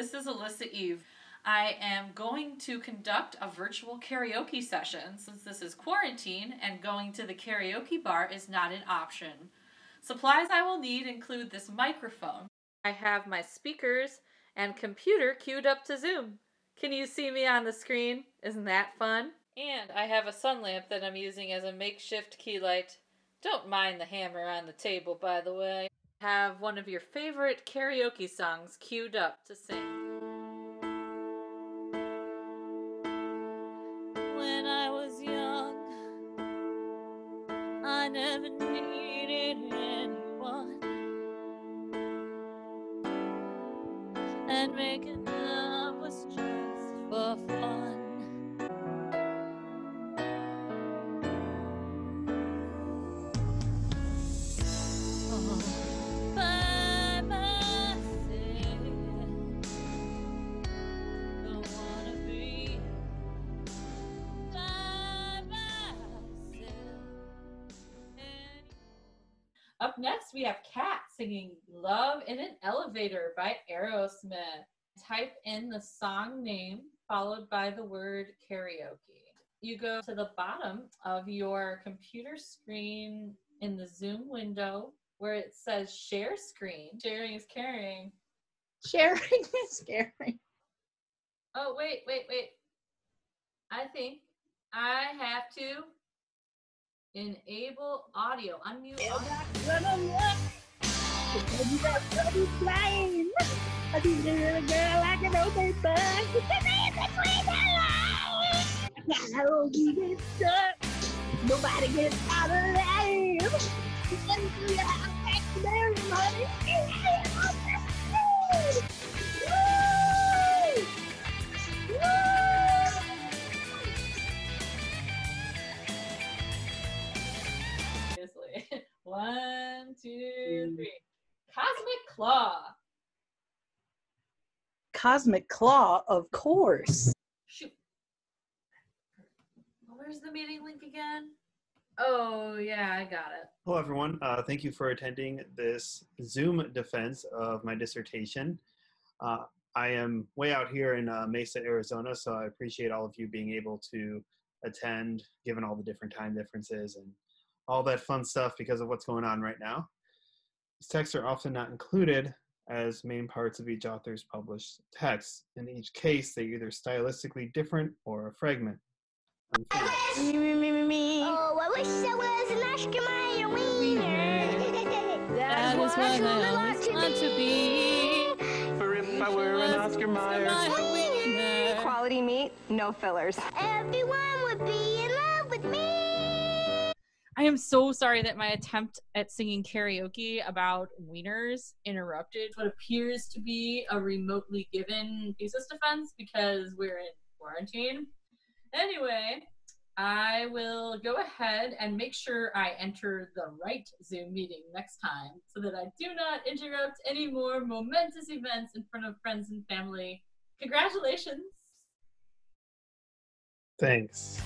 This is Elyssa Eve. I am going to conduct a virtual karaoke session since this is quarantine and going to the karaoke bar is not an option. Supplies I will need include this microphone. I have my speakers and computer queued up to Zoom. Can you see me on the screen? Isn't that fun? And I have a sun lamp that I'm using as a makeshift key light. Don't mind the hammer on the table, by the way. Have one of your favorite karaoke songs queued up to sing. When I was young, I never needed anyone. And making love next, we have Kat singing Love in an Elevator by Aerosmith. Type in the song name followed by the word karaoke. You go to the bottom of your computer screen in the Zoom window where it says share screen. Sharing is caring. Sharing is caring. Oh, wait, wait, wait. I think I have to enable audio. Unmute audio. I see the little girl like an open book. I keep it stuck. Nobody gets out alive. Run through your house, back to honey. One, two, three. Cosmic Claw. Cosmic Claw, of course. Shoot. Where's the meeting link again? Oh, yeah, I got it. Hello, everyone. Uh, thank you for attending this Zoom defense of my dissertation. Uh, I am way out here in uh, Mesa, Arizona, so I appreciate all of you being able to attend, given all the different time differences and all that fun stuff because of what's going on right now. These texts are often not included as main parts of each author's published text. In each case, they're either stylistically different or a fragment. Me, me, me, me, me. Oh, I wish I was an Oscar Mayer wiener. That is what I always want to be. For if I were an Oscar Mayer. Wiener. Quality meat, no fillers. Everyone would be in love with me. Am so sorry that my attempt at singing karaoke about wieners interrupted what appears to be a remotely given thesis defense because we're in quarantine. Anyway, I will go ahead and make sure I enter the right Zoom meeting next time so that I do not interrupt any more momentous events in front of friends and family. Congratulations! Thanks.